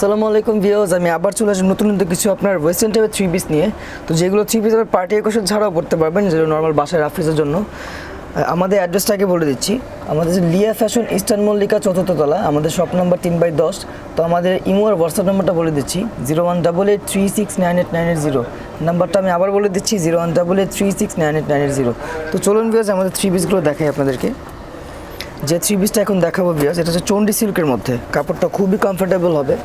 সালামু আলাইকুম ভিওজ আমি আবার চলে আসি নতুন নতুন কিছু আপনার ওয়েস্টার্ন টাইপের থ্রি পিস নিয়ে। তো যেগুলো থ্রি পিস আপনার পার্টি একশন ছাড়াও পড়তে পারবেন, যেগুলো নর্মাল বাসায় রাফিজের জন্য। আমাদের অ্যাড্রেসটাকে বলে দিচ্ছি। আমাদের যে লিয়া ফ্যাশন ইস্টার্ন মল্লিকা চতুর্থ তলা, আমাদের শপ নাম্বার তিন বাই দশ। তো আমাদের ইমো আর হোয়াটসঅ্যাপ নাম্বারটা বলে দিচ্ছি zero one double eight three six nine eight nine eight zero নাম্বারটা আমি আবার বলে দিচ্ছি zero one double eight three six nine eight nine eight zero তো চলুন ভিওজ আমাদের থ্রি পিসগুলো দেখাই আপনাদেরকে। যে থ্রি পিসটা এখন দেখাবো বিয়াস এটা হচ্ছে চন্ডি সিল্কের মধ্যে। কাপড়টা খুবই কমফোর্টেবল হবে।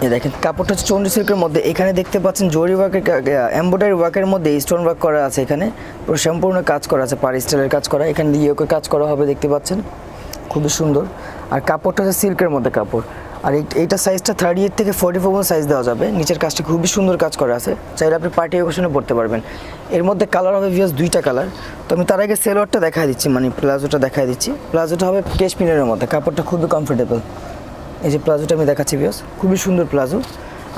এই দেখেন, কাপড়টা হচ্ছে চন্ডি সিল্কের মধ্যে। এখানে দেখতে পাচ্ছেন জরি ওয়ার্কের এম্ব্রয়ডারি ওয়ার্কের মধ্যে স্টোন ওয়ার্ক করা আছে এখানে। পুরো সম্পূর্ণ কাজ করা আছে পার স্টাইলের কাজ করা। এখানে ইয়োকে কাজ করা হবে, দেখতে পাচ্ছেন। খুবই সুন্দর। আর কাপড়টা হচ্ছে সিল্কের মধ্যে কাপড়। আর এই- এইটা সাইজটা থার্টি এইট থেকে ফোর্টি ফোর সাইজ দেওয়া যাবে। নিচের কাজটা খুবই সুন্দর কাজ করা আছে। চাইলে আপনি পার্টি ওকেশনে পড়তে পারবেন। এর মধ্যে কালার হবে ভিউস দুইটা কালার তো আমি তার আগে সেলোয়ারটা দেখাই দিচ্ছি মানে প্লাজোটা দেখাই দিচ্ছি। প্লাজোটা হবে কেশমিনের মধ্যে, কাপড়টা খুবই কমফোর্টেবল এই যে প্লাজোটা আমি দেখাচ্ছি ভিউস খুবই সুন্দর প্লাজো।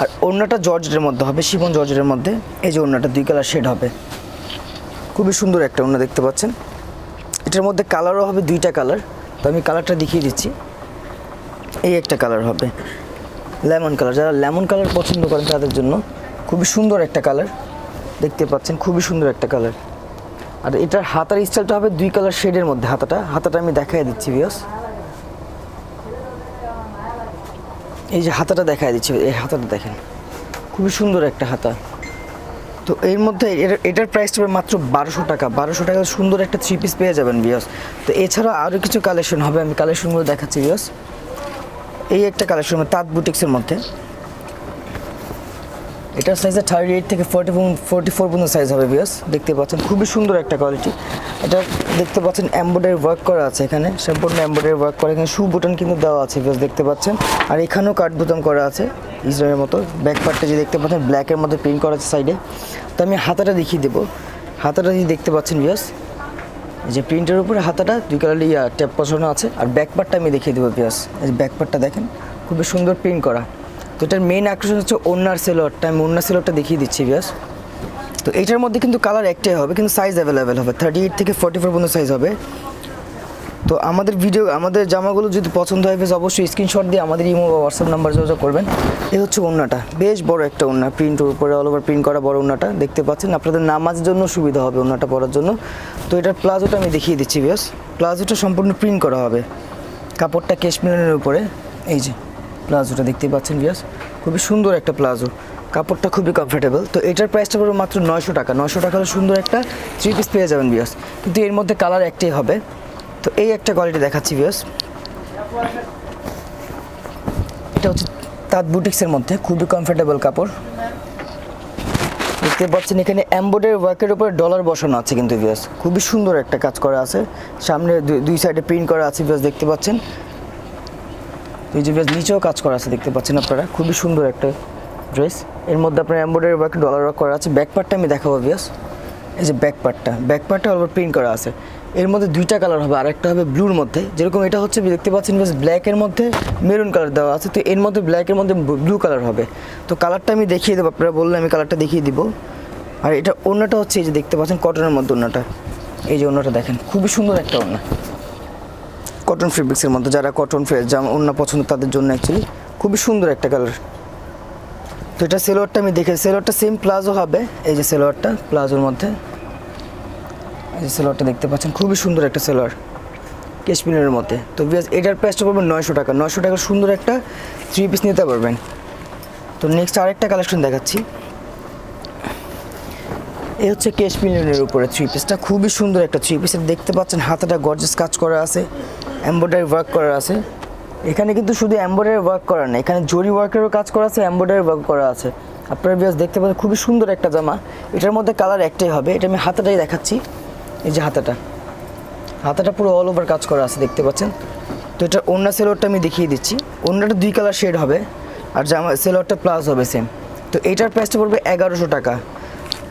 আর ওড়নাটা জর্জেটের মধ্যে হবে শিবন জর্জেটের মধ্যে। এই যে ওড়নাটা দুই কালার শেড হবে। খুবই সুন্দর একটা ওড়না দেখতে পাচ্ছেন। এটার মধ্যে কালারও হবে দুইটা কালার তো আমি কালারটা দেখিয়ে দিচ্ছি। এই একটা কালার হবে। লেমন কালার যারা লেমন কালার পছন্দ করেন তাদের জন্য খুবই সুন্দর একটা কালার দেখতে পাচ্ছেন, খুবই সুন্দর একটা কালার আর এটার হাতার স্টাইলটা হবে দুই কালার শেডের মধ্যে হাতাটা। হাতাটা আমি দেখাই দিচ্ছি বিয়স এই যে হাতাটা দেখাই দিচ্ছি, এই হাতাটা দেখেন। খুবই সুন্দর একটা হাতা। তো এর মধ্যে এটার প্রাইস হবে মাত্র বারোশো টাকা। বারোশো টাকা সুন্দর একটা থ্রি পিস পেয়ে যাবেন বিয়স তো এছাড়া আরও কিছু কালেকশন হবে, আমি কালেকশনগুলো দেখাচ্ছি বিয়স এই একটা কালেকশন তাঁত বুটিক্সের মধ্যে। এটার সাইজে থার্টি এইট থেকে ফোর্টি ফোর্টি ফোর পর্যন্ত সাইজ হবে বিয়াস দেখতে পাচ্ছেন। খুবই সুন্দর একটা কোয়ালিটি এটা দেখতে পাচ্ছেন এম্ব্রয়ডারি ওয়ার্ক করা আছে এখানে, সম্পূর্ণ এম্ব্রয়ডারি ওয়ার্ক করা। এখানে শু বুটন কিন্তু দেওয়া আছে বিয়াস দেখতে পাচ্ছেন। আর এখানেও কাঠ বুতাম করা আছে, ইসরায়েলের মতো। ব্যাক পার্টটা যে দেখতে পাচ্ছেন ব্ল্যাকের মধ্যে প্রিন্ট করা আছে সাইডে তো আমি হাতাটা দেখিয়ে দেবো। হাতাটা যদি দেখতে পাচ্ছেন বিয়াস যে প্রিন্টের উপরে হাতাটা, দুই কালার ইয়া ট্যাপ বসানো আছে। আর ব্যাক পার্টটা আমি দেখিয়ে দেবো যে ব্যাক পার্টটা দেখেন, খুবই সুন্দর প্রিন্ট করা। তো এটার মেইন আকর্ষণ হচ্ছে ওনার সেলোয়ারটা আমি ওনার সেলোয়ারটা দেখিয়ে দিচ্ছি পিয়াস তো এটার মধ্যে কিন্তু কালার একটাই হবে, কিন্তু সাইজ অ্যাভেলেবেল হবে। থার্টি এইট থেকে ফোর্টি ফোর পর্যন্ত সাইজ হবে। তো আমাদের ভিডিও আমাদের জামাগুলো যদি পছন্দ হয় বেশ অবশ্যই স্ক্রিনশট দিয়ে আমাদের ইমো বা হোয়াটসঅ্যাপ নাম্বার যোগাযোগ করবেন। এই হচ্ছে ওড়নাটা। বেশ বড় একটা ওড়না প্রিন্টের উপরে অল ওভার প্রিন্ট করা বড় ওড়নাটা দেখতে পাচ্ছেন। আপনাদের নামাজের জন্য সুবিধা হবে ওড়নাটা পরার জন্য। তো এটার প্লাজোটা আমি দেখিয়ে দিচ্ছি বেশ প্লাজোটা সম্পূর্ণ প্রিন্ট করা হবে। কাপড়টা কেশমিনের উপরে। এই যে। প্লাজোটা দেখতে পাচ্ছেন বিয়াস খুবই সুন্দর একটা প্লাজো। কাপড়টা খুবই কমফোর্টেবল তো এটার প্রাইসটা পড়বে মাত্র নয়শো টাকা। নয়শো টাকা হলে সুন্দর একটা থ্রি পিস পেয়ে যাবেন বিয়াস কিন্তু এর মধ্যে কালার একটাই হবে। তো এই একটা কোয়ালিটি দেখাচ্ছি বিয়াস এটা হচ্ছে তাঁত বুটিক্সের মধ্যে। খুবই কমফোর্টেবল কাপড়। দেখতে পাচ্ছেন এখানে এম্বয়ডারি ওয়ার্কের উপরে ডলার বসানো আছে কিন্তু বিয়াস খুবই সুন্দর একটা কাজ করা আছে। সামনে দুই- সাইডে প্রিন্ট করা আছে বিয়াস দেখতে পাচ্ছেন। এই যে বিয়াস নিচেও কাজ করা আছে, দেখতে পাচ্ছেন আপনারা। খুবই সুন্দর একটা ড্রেস এর মধ্যে আপনার এম্বয়ডারি ওয়ার্ক ডলার ওয়ার্ক করা আছে। ব্যাক পার্টটা আমি দেখাবো বিয়াস এই যে ব্যাক পার্টটা ব্যাক পার্টটা অল্প প্রিন্ট করা আছে। এর মধ্যে দুইটা কালার হবে, আরেকটা হবে ব্লুর মধ্যে। যেরকম এটা হচ্ছে, দেখতে পাচ্ছেন বেশ ব্ল্যাকের মধ্যে মেরুন কালার দেওয়া আছে। তো এর মধ্যে ব্ল্যাকের মধ্যে ব্লু কালার হবে। তো কালারটা আমি দেখিয়ে দেবো, আপনারা বললে আমি কালারটা দেখিয়ে দিব। আর এটা অন্যটা হচ্ছে এই যে দেখতে পাচ্ছেন কটনের মধ্যে অন্যটা এই যে অন্যটা দেখেন, খুবই সুন্দর একটা ওড়না। কটন ফেব্রিক্সের মধ্যে, যারা কটন জামা অন্য পছন্দ তাদের জন্য অ্যাকচুয়ালি খুবই সুন্দর একটা কালার তো এটা সেলোয়ারটা আমি দেখে সেলোয়ারটা সেম প্লাজো হবে, এই যে সেলোয়ারটা প্লাজোর মধ্যে। এই যে সেলোয়ারটা দেখতে পাচ্ছেন, খুবই সুন্দর একটা সেলোয়ার কেশমিনের মধ্যে। তো বিয়াস এটার প্রাইসটা পড়বে নয়শো টাকা, নয়শো টাকার সুন্দর একটা থ্রি পিস নিতে পারবেন। তো নেক্সট আরেকটা কালেকশন দেখাচ্ছি। এই হচ্ছে কেশ মিলিয়নের উপরে থ্রি পিসটা খুবই সুন্দর একটা থ্রি পিস দেখতে পাচ্ছেন, হাতাটা গর্জেস কাজ করা আছে। এম্ব্রয়ডারি ওয়ার্ক করা আছে। এখানে কিন্তু শুধু এম্ব্রয়ডারি ওয়ার্ক করা না এখানে জরি ওয়ার্কেরও কাজ করা আছে এম্ব্রয়ডারি ওয়ার্ক করা আছে। আপনারা বিয়াস দেখতে পাচ্ছেন, খুবই সুন্দর একটা জামা। এটার মধ্যে কালার একটাই হবে, এটা আমি হাতাটাই দেখাচ্ছি। এই যে হাতাটা। হাতাটা পুরো অল ওভার কাজ করা আছে, দেখতে পাচ্ছেন? তো এটা অন্য সেলোয়ারটা আমি দেখিয়ে দিচ্ছি। অন্যটা দুই কালার শেড হবে, আর জামা সেলোয়ারটা প্লাস হবে সেম তো এটার প্রাইসটা পড়বে এগারোশো টাকা।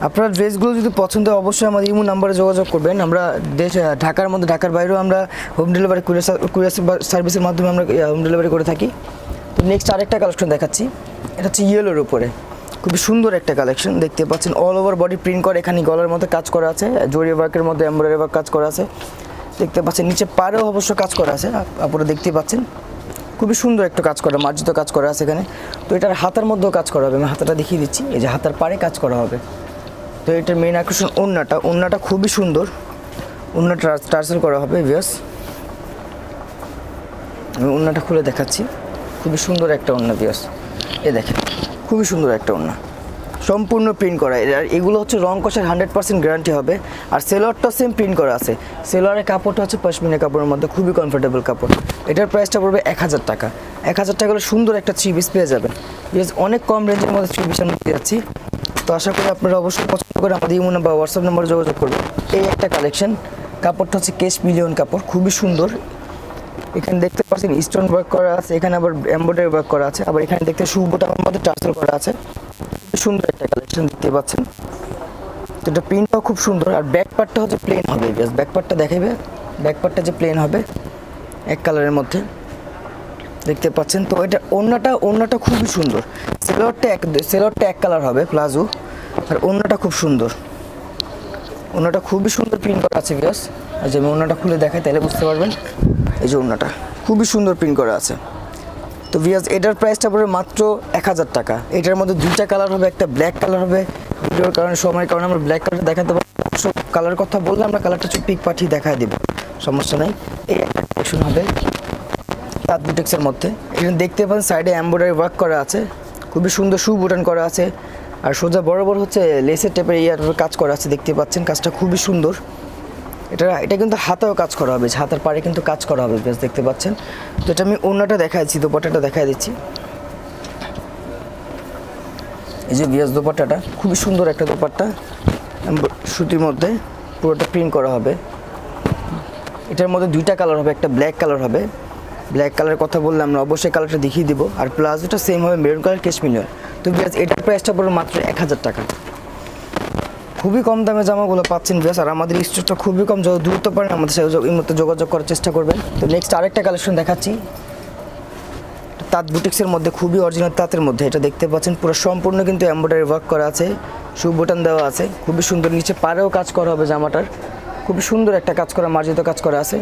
আপনার ড্রেসগুলো যদি পছন্দ হয়, অবশ্যই আমাদের ইমো নাম্বারে যোগাযোগ করবেন। আমরা দেশ ঢাকার মধ্যে, ঢাকার বাইরেও আমরা হোম ডেলিভারি কুরিয়ার সার্ভিসের মাধ্যমে আমরা হোম ডেলিভারি করে থাকি। তো নেক্সট আরেকটা কালেকশন দেখাচ্ছি। এটা হচ্ছে ইয়েলোর উপরে। খুবই সুন্দর একটা কালেকশন দেখতে পাচ্ছেন। অল ওভার বডি প্রিন্ট করে, এখানে গলার মধ্যে কাজ করা আছে জরি ওয়ার্কের মধ্যে এমব্রয়ডারি ওয়ার্ক কাজ করা আছে। দেখতে পাচ্ছেন, নিচে পাড়েও অবশ্য কাজ করা আছে, আপ- আপনারা দেখতে পাচ্ছেন। খুবই সুন্দর একটা কাজ করা, মার্জিত কাজ করা আছে এখানে। তো এটার হাতার মধ্যেও কাজ করা হবে, আমি হাতাটা দেখিয়ে দিচ্ছি। এই যে হাতার পাড়ে কাজ করা হবে। তো এটার মেন আকর্ষণ ওন্নাটা ওন্নাটা খুবই সুন্দর। ওন্নাটা টার্সেল করা হবে ভিয়াস আমি ওন্নাটা খুলে দেখাচ্ছি। খুবই সুন্দর একটা ওন্না ভিয়াস এ দেখেন, খুবই সুন্দর একটা ওন্না সম্পূর্ণ প্রিন্ট করা। আর এগুলো হচ্ছে রং কষার হান্ড্রেড পার্সেন্ট গ্যারান্টি হবে। আর সেলোয়ারটা সেম প্রিন্ট করা আছে। সেলোয়ারের কাপড়টা হচ্ছে পশমিনা কাপড়ের মধ্যে, খুবই কমফোর্টেবল কাপড়। এটার প্রাইসটা পড়বে এক হাজার টাকা। এক হাজার টাকা হলে সুন্দর একটা থ্রি পিস পেয়ে যাবেন। অনেক কম রেঞ্জের মধ্যে থ্রি পিস আমি পেয়ে যাচ্ছি। তো আশা করি আপনারা অবশ্যই পছন্দ করে আমাদের ইমো বা হোয়াটসঅ্যাপ নম্বরে যোগাযোগ করবেন। এই একটা কালেকশন কাপড়টা হচ্ছে কেশ মিলিয়ন কাপড়, খুবই সুন্দর। এখানে দেখতে পাচ্ছেন স্টোন ওয়ার্ক করা আছে, এখানে আবার এমব্রয়ডারি ওয়ার্ক করা আছে, আবার এখানে দেখতে বোতামের মধ্যে টার্সেল করা আছে। সুন্দর একটা কালেকশন দেখতে পাচ্ছেন। তো এটা প্রিন্টটাও খুব সুন্দর, আর ব্যাক পার্টটা হচ্ছে প্লেন হবে ব্যাক পার্টটা দেখাবে ব্যাক পার্টটা যে প্লেন হবে, এক কালারের মধ্যে। দেখতে পাচ্ছেন। তো এটা ওড়নাটা ওড়নাটা খুবই সুন্দর। সেলোয়ারটা এক সেলোয়ারটা এক কালার হবে, প্লাজো। আর ওড়নাটা খুব সুন্দর। ওড়নাটা খুবই সুন্দর প্রিন্ট করা আছে বিয়াস আর যে আমি ওড়নাটা খুলে দেখাই, তাহলে বুঝতে পারবেন এই যে ওড়নাটা। খুবই সুন্দর প্রিন্ট করা আছে। তো ভিয়াস এটার প্রাইসটা পড়বে মাত্র এক হাজার টাকা। এটার মধ্যে দুইটা কালার হবে, একটা ব্ল্যাক কালার হবে। ভিডিওর কারণে, সময়ের কারণে আমরা ব্ল্যাক কালার দেখাতে পারব সব কালার কথা বললে আমরা কালারটা পিক পাঠিয়ে দেখায় দেবো। সমস্যা নাই। এই একটা কালেকশন হবে। তাঁত বুটেক্সের মধ্যে। এখানে দেখতে পান সাইডে এমব্রয়ডারি ওয়ার্ক করা আছে। খুবই সুন্দর শু বুটান করা আছে। আর সোজা বড় হচ্ছে লেসের টেপের ইয়ার কাজ করা আছে, দেখতে পাচ্ছেন। কাজটা খুবই সুন্দর। এটা এটা কিন্তু হাতেও কাজ করা হবে, হাতের পাড়ে কিন্তু কাজ করা হবে, বেশ দেখতে পাচ্ছেন। তো এটা আমি অন্যটা দেখাচ্ছি দোপাটাটা দেখাই দিচ্ছি। এই যে বিয়াস দোপাট্টাটা, খুবই সুন্দর একটা দোপাট্টা। সুতির মধ্যে পুরোটা প্রিন্ট করা হবে। এটার মধ্যে দুইটা কালার হবে, একটা ব্ল্যাক কালার হবে। ব্ল্যাক কালারের কথা বললে আমরা অবশ্যই কালারটা দেখিয়ে দিব। আর প্লাজোটা সেম হবে মেরুন কালার কেশ মিলিয়ন তো বিয়াস এটার প্রাইসটা পড়বে মাত্র এক হাজার টাকা। খুবই কম দামে জামাগুলো পাচ্ছেন বেশ আর আমাদের স্টোরটা খুবই কম, যত দ্রুত পারেন আমাদের সাথে এই মুহূর্তে যোগাযোগ করার চেষ্টা করবেন। তো নেক্সট আরেকটা কালেকশন দেখাচ্ছি। তাঁত বুটিক্সের মধ্যে, খুবই অরিজিনাল তাঁতের মধ্যে। এটা দেখতে পাচ্ছেন, পুরো সম্পূর্ণ কিন্তু এমব্রয়ডারি ওয়ার্ক করা আছে। শু বোটান দেওয়া আছে। খুবই সুন্দর নিচে পাড়েও কাজ করা হবে জামাটার। খুবই সুন্দর একটা কাজ করা, মার্জিত কাজ করা আছে।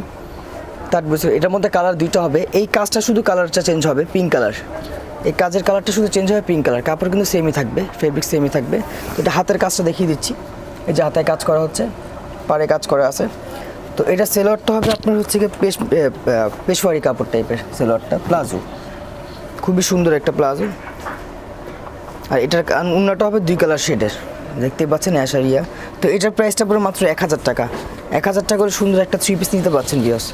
তাঁত বুঝছে এটার মধ্যে কালার দুইটা হবে। এই কাজটা শুধু কালারটা চেঞ্জ হবে পিঙ্ক কালার এই কাজের কালারটা শুধু চেঞ্জ হবে পিঙ্ক কালার কাপড় কিন্তু সেমই থাকবে ফেব্রিক সেমই থাকবে। তো এটা হাতের কাজটা দেখিয়ে দিচ্ছি। এই যে হাতে কাজ করা হচ্ছে, পাড়ে কাজ করা আছে। তো এটা সেলোয়ারটা হবে আপনার হচ্ছে গিয়ে পেশ পেশওয়ারি কাপড় টাইপের সেলোয়ারটা প্লাজো। খুবই সুন্দর একটা প্লাজো। আর এটার উন্নাটা হবে দুই কালার শেডের দেখতেই পাচ্ছেন অ্যাশারিয়া তো এটার প্রাইসটা পড়ে মাত্র এক হাজার টাকা। এক হাজার টাকা করে সুন্দর একটা থ্রি পিস নিতে পারছেন বিয়স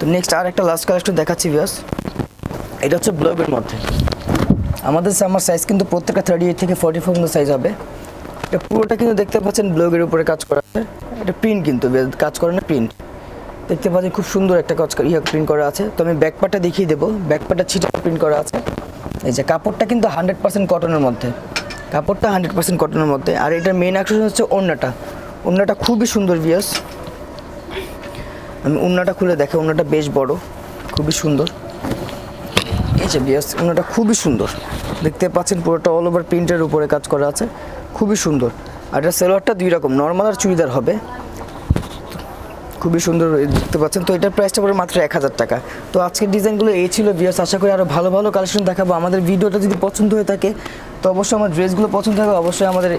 তো নেক্সট আর একটা লাস্ট কালেকশন দেখাচ্ছি বিয়স এটা হচ্ছে ব্লগের মধ্যে। আমাদের আমার সাইজ কিন্তু প্রত্যেকটা থার্টি এইট থেকে ফর্টি ফোর সাইজ হবে। এটা পুরোটা কিন্তু দেখতে পাচ্ছেন ব্লগের উপরে কাজ করা আছে। এটা প্রিন্ট কিন্তু কাজ করে না প্রিন্ট দেখতে পাচ্ছেন খুব সুন্দর একটা কাজ ইয়ে প্রিন্ট করা আছে। তো আমি ব্যাকপার্টটা দেখিয়ে দেবো। ব্যাকপার্টটা ছিটা প্রিন্ট করা আছে। এই যে কাপড়টা কিন্তু হান্ড্রেড পার্সেন্ট কটনের মধ্যে। কাপড়টা হান্ড্রেড পার্সেন্ট কটনের মধ্যে। আর এটার মেন আকর্ষণ হচ্ছে ওড়নাটা। ওড়নাটা খুবই সুন্দর বিয়াস আমি উন্নাটা খুলে দেখে, উন্নাটা বেশ বড়, খুবই সুন্দর। এই যে বিয়াস উন্নাটা খুবই সুন্দর। দেখতে পাচ্ছেন পুরোটা অল ওভার প্রিন্টের উপরে কাজ করা আছে, খুবই সুন্দর। আর এটা সেলোয়ারটা দুই রকম নর্মাল আর চুড়িদার হবে। খুবই সুন্দর দেখতে পাচ্ছেন। তো এটার প্রাইসটা পড়ে মাত্র এক হাজার টাকা। তো আজকের ডিজাইনগুলো এই ছিল বিয়াস আশা করি আরও ভালো ভালো কালেকশন দেখাবো। আমাদের ভিডিওটা যদি পছন্দ হয়ে থাকে, তো অবশ্যই আমার ড্রেসগুলো পছন্দ থাকে অবশ্যই আমাদের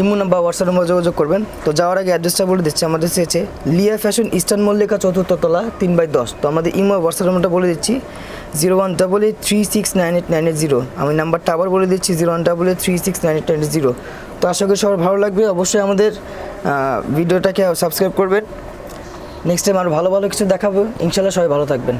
ইমো নাম্বার হোয়াটসঅ্যাপ নম্বর যোগাযোগ করবেন। তো যাওয়ার আগে অ্যাড্রেসটা বলে দিচ্ছি। আমাদের চেয়েছে লিয়া ফ্যাশন ইস্টার্ন মল্লিকা চতুর্থ তলা তিন বাই দশ। তো আমাদের ইমো হোয়াটসঅ্যাপ নম্বরটা বলে দিচ্ছি। Zero one double eight three six nine eight nine eight zero. আমি নাম্বারটা আবার বলে দিচ্ছি, zero one double eight three six nine eight nine eight zero. তো আশা করি সবার ভালো লাগবে। অবশ্যই আমাদের ভিডিওটাকে সাবস্ক্রাইব করবেন। নেক্সট টাইম আরও ভালো ভালো কিছু দেখাবো। ইনশাল্লাহ সবাই ভালো থাকবেন।